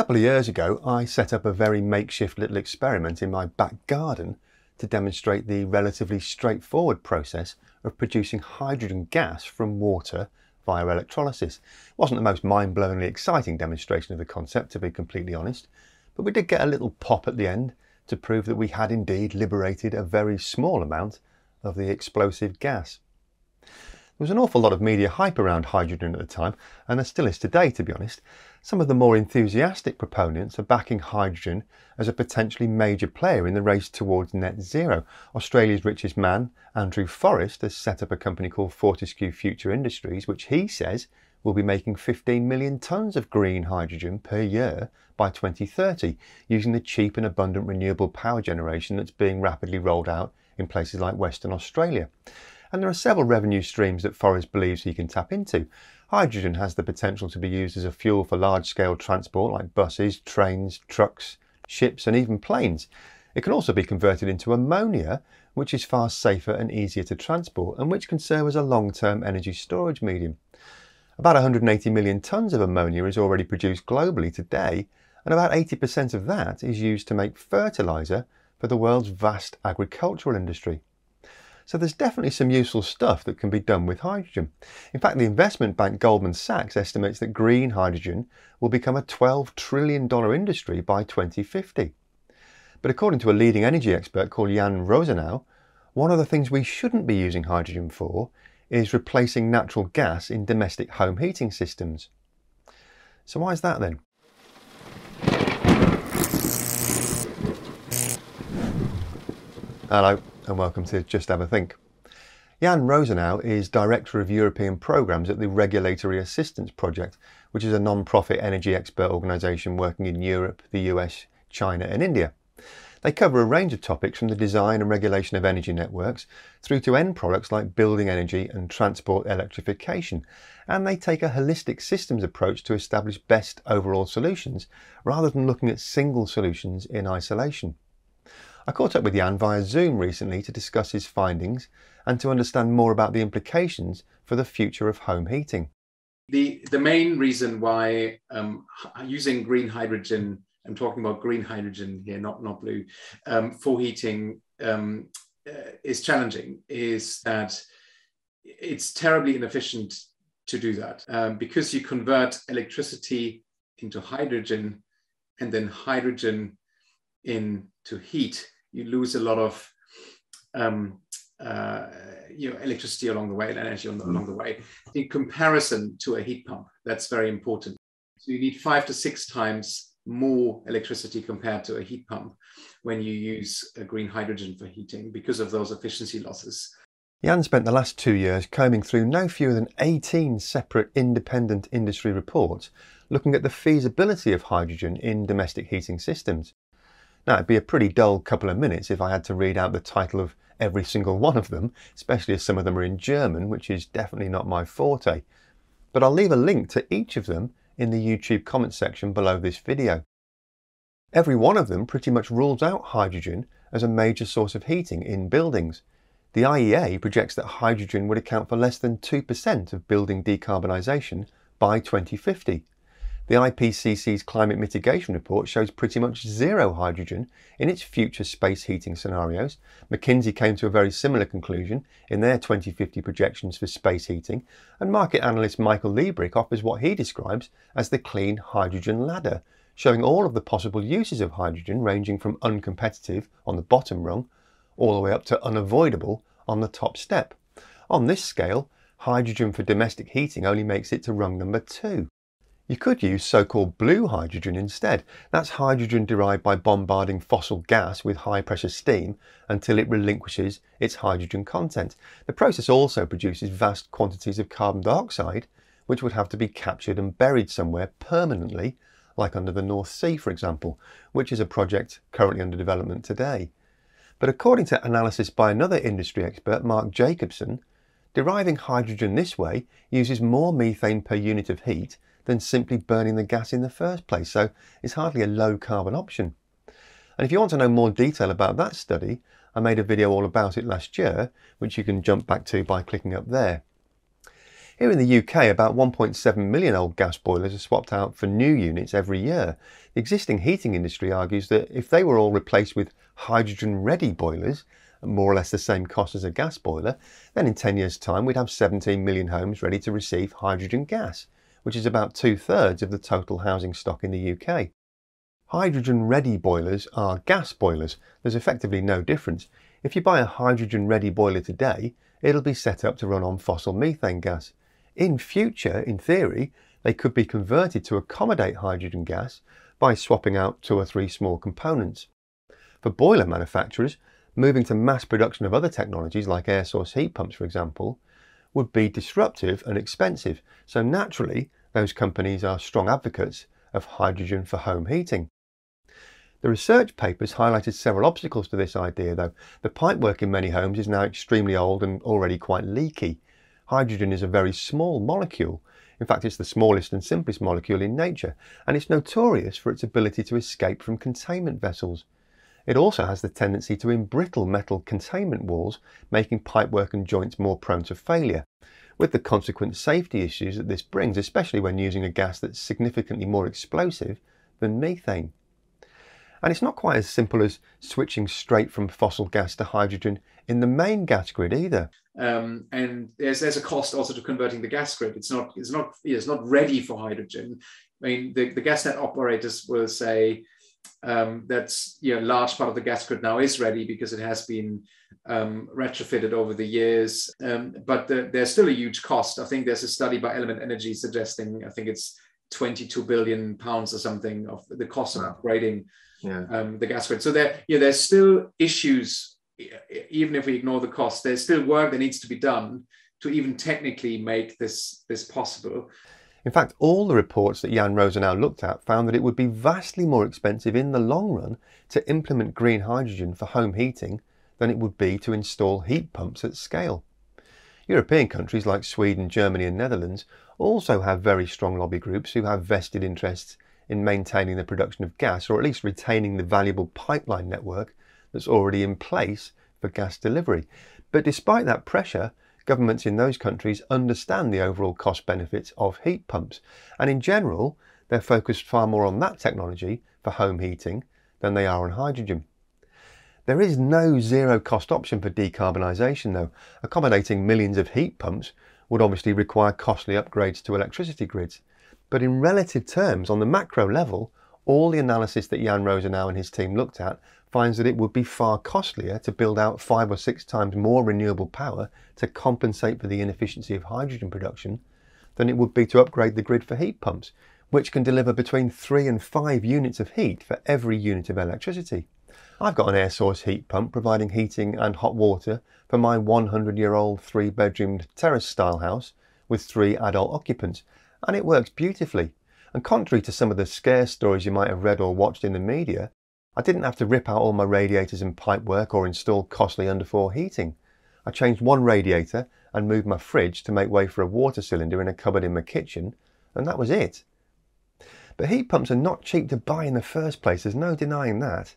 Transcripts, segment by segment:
couple of years ago, I set up a very makeshift little experiment in my back garden to demonstrate the relatively straightforward process of producing hydrogen gas from water via electrolysis. It wasn't the most mind-blowingly exciting demonstration of the concept, to be completely honest, but we did get a little pop at the end to prove that we had indeed liberated a very small amount of the explosive gas. There was an awful lot of media hype around hydrogen at the time, and there still is today, to be honest. Some of the more enthusiastic proponents are backing hydrogen as a potentially major player in the race towards net zero. Australia's richest man, Andrew Forrest, has set up a company called Fortescue Future Industries, which he says will be making 15 million tonnes of green hydrogen per year by 2030, using the cheap and abundant renewable power generation that's being rapidly rolled out in places like Western Australia and there are several revenue streams that Forrest believes he can tap into. Hydrogen has the potential to be used as a fuel for large-scale transport like buses, trains, trucks, ships and even planes. It can also be converted into ammonia, which is far safer and easier to transport and which can serve as a long-term energy storage medium. About 180 million tonnes of ammonia is already produced globally today, and about 80% of that is used to make fertiliser for the world's vast agricultural industry. So there's definitely some useful stuff that can be done with hydrogen. In fact, the investment bank Goldman Sachs estimates that green hydrogen will become a $12 trillion industry by 2050. But according to a leading energy expert called Jan Rosenow, one of the things we shouldn't be using hydrogen for is replacing natural gas in domestic home heating systems. So why is that then? Hello, and welcome to Just Have a Think. Jan Rosenow is Director of European Programmes at the Regulatory Assistance Project, which is a non-profit energy expert organisation working in Europe, the US, China and India. They cover a range of topics from the design and regulation of energy networks through to end products like building energy and transport electrification. And they take a holistic systems approach to establish best overall solutions rather than looking at single solutions in isolation. I caught up with Jan via Zoom recently to discuss his findings and to understand more about the implications for the future of home heating. The, the main reason why um, using green hydrogen, I'm talking about green hydrogen here, not, not blue, um, for heating um, uh, is challenging, is that it's terribly inefficient to do that um, because you convert electricity into hydrogen and then hydrogen into heat, you lose a lot of um, uh, you know, electricity along the way and energy the, along the way. In comparison to a heat pump, that's very important. So you need five to six times more electricity compared to a heat pump when you use green hydrogen for heating because of those efficiency losses. Jan spent the last two years combing through no fewer than 18 separate independent industry reports looking at the feasibility of hydrogen in domestic heating systems. Now, it'd be a pretty dull couple of minutes if I had to read out the title of every single one of them, especially as some of them are in German, which is definitely not my forte. But I'll leave a link to each of them in the YouTube comment section below this video. Every one of them pretty much rules out hydrogen as a major source of heating in buildings. The IEA projects that hydrogen would account for less than 2% of building decarbonisation by 2050, the IPCC's climate mitigation report shows pretty much zero hydrogen in its future space heating scenarios. McKinsey came to a very similar conclusion in their 2050 projections for space heating, and market analyst Michael Liebreich offers what he describes as the clean hydrogen ladder, showing all of the possible uses of hydrogen ranging from uncompetitive on the bottom rung all the way up to unavoidable on the top step. On this scale, hydrogen for domestic heating only makes it to rung number two. You could use so-called blue hydrogen instead. That's hydrogen derived by bombarding fossil gas with high pressure steam until it relinquishes its hydrogen content. The process also produces vast quantities of carbon dioxide, which would have to be captured and buried somewhere permanently, like under the North Sea, for example, which is a project currently under development today. But according to analysis by another industry expert, Mark Jacobson, deriving hydrogen this way uses more methane per unit of heat than simply burning the gas in the first place. So it's hardly a low carbon option. And if you want to know more detail about that study, I made a video all about it last year, which you can jump back to by clicking up there. Here in the UK, about 1.7 million old gas boilers are swapped out for new units every year. The existing heating industry argues that if they were all replaced with hydrogen ready boilers, more or less the same cost as a gas boiler, then in 10 years' time we'd have 17 million homes ready to receive hydrogen gas, which is about two thirds of the total housing stock in the UK. Hydrogen ready boilers are gas boilers. There's effectively no difference. If you buy a hydrogen ready boiler today, it'll be set up to run on fossil methane gas. In future, in theory, they could be converted to accommodate hydrogen gas by swapping out two or three small components. For boiler manufacturers, moving to mass production of other technologies like air source heat pumps, for example, would be disruptive and expensive. So naturally, those companies are strong advocates of hydrogen for home heating. The research papers highlighted several obstacles to this idea, though. The pipework in many homes is now extremely old and already quite leaky. Hydrogen is a very small molecule. In fact, it's the smallest and simplest molecule in nature, and it's notorious for its ability to escape from containment vessels. It also has the tendency to embrittle metal containment walls, making pipework and joints more prone to failure, with the consequent safety issues that this brings, especially when using a gas that's significantly more explosive than methane. And it's not quite as simple as switching straight from fossil gas to hydrogen in the main gas grid either. Um, and there's there's a cost also to converting the gas grid. It's not it's not it's not ready for hydrogen. I mean, the, the gas net operators will say um, that's you know large part of the gas grid now is ready because it has been um, retrofitted over the years. Um, but the, there's still a huge cost. I think there's a study by Element Energy suggesting I think it's 22 billion pounds or something of the cost of upgrading yeah. um, the gas grid. So there, yeah, there's still issues, even if we ignore the cost. There's still work that needs to be done to even technically make this this possible. In fact, all the reports that Jan Rosenow looked at found that it would be vastly more expensive in the long run to implement green hydrogen for home heating than it would be to install heat pumps at scale. European countries like Sweden, Germany, and Netherlands also have very strong lobby groups who have vested interests in maintaining the production of gas, or at least retaining the valuable pipeline network that's already in place for gas delivery. But despite that pressure, governments in those countries understand the overall cost benefits of heat pumps, and in general, they're focused far more on that technology for home heating than they are on hydrogen. There is no zero cost option for decarbonisation though. Accommodating millions of heat pumps would obviously require costly upgrades to electricity grids. But in relative terms, on the macro level, all the analysis that Jan Rosenow and his team looked at finds that it would be far costlier to build out five or six times more renewable power to compensate for the inefficiency of hydrogen production than it would be to upgrade the grid for heat pumps, which can deliver between three and five units of heat for every unit of electricity. I've got an air source heat pump providing heating and hot water for my 100 year old three bedroomed terrace style house with three adult occupants and it works beautifully. And contrary to some of the scare stories you might have read or watched in the media, I didn't have to rip out all my radiators and pipework or install costly underfloor heating. I changed one radiator and moved my fridge to make way for a water cylinder in a cupboard in my kitchen, and that was it. But heat pumps are not cheap to buy in the first place, there's no denying that.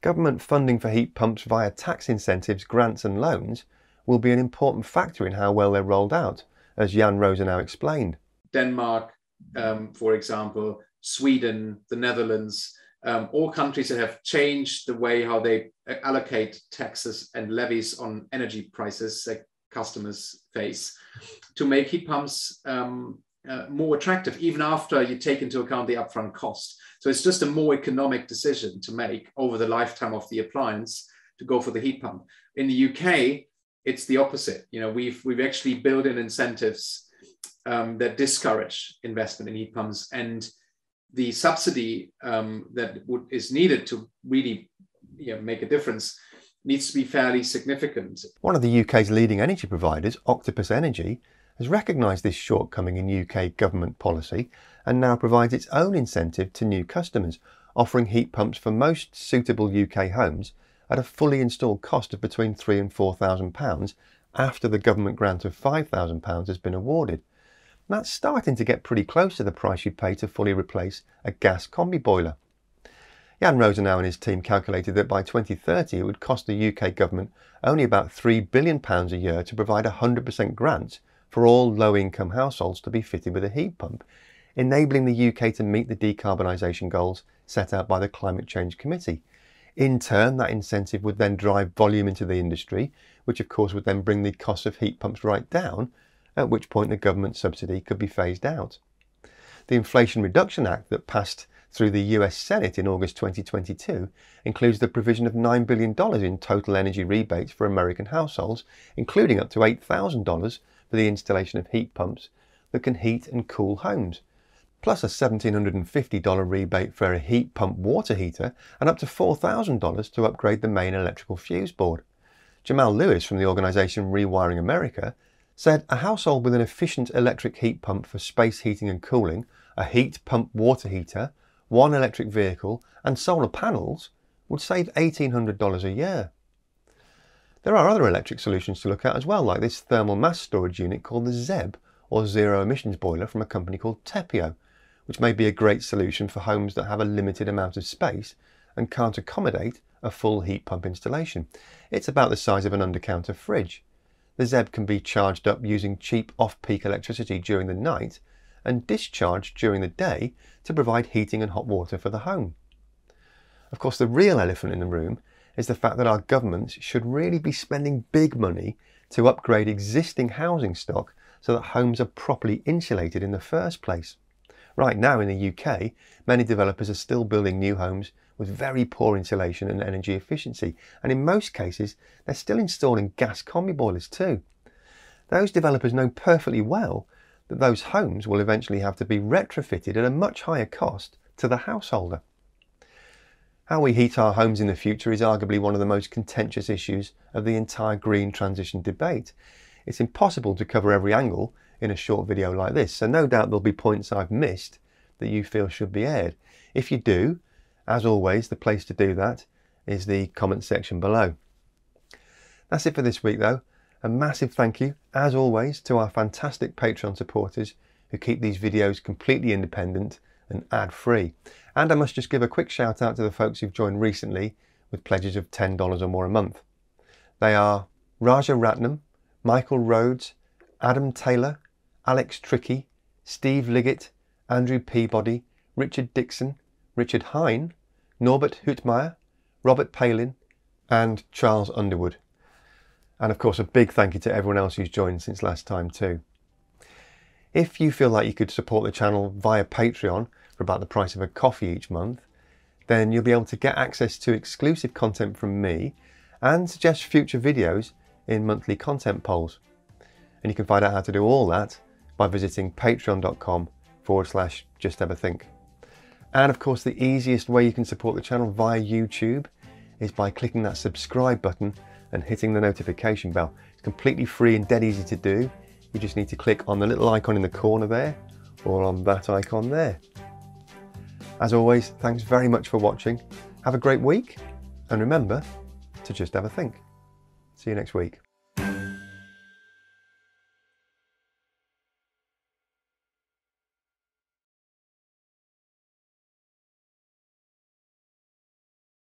Government funding for heat pumps via tax incentives, grants, and loans will be an important factor in how well they're rolled out, as Jan Rosenow explained. Denmark, um, for example, Sweden, the Netherlands, um, all countries that have changed the way how they allocate taxes and levies on energy prices that customers face to make heat pumps um, uh, more attractive, even after you take into account the upfront cost. So it's just a more economic decision to make over the lifetime of the appliance to go for the heat pump. In the UK, it's the opposite. You know, we've we've actually built in incentives um, that discourage investment in heat pumps and the subsidy um, that would, is needed to really you know, make a difference needs to be fairly significant. One of the UK's leading energy providers, Octopus Energy, has recognised this shortcoming in UK government policy and now provides its own incentive to new customers, offering heat pumps for most suitable UK homes at a fully installed cost of between three and four thousand pounds after the government grant of five thousand pounds has been awarded. That's starting to get pretty close to the price you'd pay to fully replace a gas combi boiler. Jan Rosenow and his team calculated that by 2030 it would cost the UK government only about £3 billion a year to provide 100% grants for all low income households to be fitted with a heat pump, enabling the UK to meet the decarbonisation goals set out by the Climate Change Committee. In turn, that incentive would then drive volume into the industry, which of course would then bring the cost of heat pumps right down, at which point the government subsidy could be phased out. The Inflation Reduction Act that passed through the US Senate in August 2022 includes the provision of $9 billion in total energy rebates for American households, including up to $8,000 for the installation of heat pumps that can heat and cool homes, plus a $1,750 rebate for a heat pump water heater and up to $4,000 to upgrade the main electrical fuse board. Jamal Lewis from the organisation Rewiring America said a household with an efficient electric heat pump for space heating and cooling, a heat pump water heater, one electric vehicle, and solar panels would save $1,800 a year. There are other electric solutions to look at as well, like this thermal mass storage unit called the ZEB, or zero emissions boiler from a company called Tepeo, which may be a great solution for homes that have a limited amount of space and can't accommodate a full heat pump installation. It's about the size of an under-counter fridge. The ZEB can be charged up using cheap off-peak electricity during the night and discharged during the day to provide heating and hot water for the home. Of course, the real elephant in the room is the fact that our governments should really be spending big money to upgrade existing housing stock so that homes are properly insulated in the first place. Right now in the UK, many developers are still building new homes with very poor insulation and energy efficiency, and in most cases, they're still installing gas combi boilers too. Those developers know perfectly well that those homes will eventually have to be retrofitted at a much higher cost to the householder. How we heat our homes in the future is arguably one of the most contentious issues of the entire green transition debate. It's impossible to cover every angle in a short video like this, so no doubt there'll be points I've missed that you feel should be aired. If you do, as always, the place to do that is the comment section below. That's it for this week though. A massive thank you, as always, to our fantastic Patreon supporters who keep these videos completely independent and ad-free. And I must just give a quick shout out to the folks who've joined recently with pledges of $10 or more a month. They are Raja Ratnam, Michael Rhodes, Adam Taylor, Alex Tricky, Steve Liggett, Andrew Peabody, Richard Dixon, Richard Hine, Norbert Hutmeyer, Robert Palin, and Charles Underwood. And of course, a big thank you to everyone else who's joined since last time too. If you feel like you could support the channel via Patreon for about the price of a coffee each month, then you'll be able to get access to exclusive content from me and suggest future videos in monthly content polls. And you can find out how to do all that by visiting patreon.com forward slash just have a think. And of course, the easiest way you can support the channel via YouTube is by clicking that subscribe button and hitting the notification bell. It's completely free and dead easy to do. You just need to click on the little icon in the corner there or on that icon there. As always, thanks very much for watching. Have a great week and remember to just have a think. See you next week.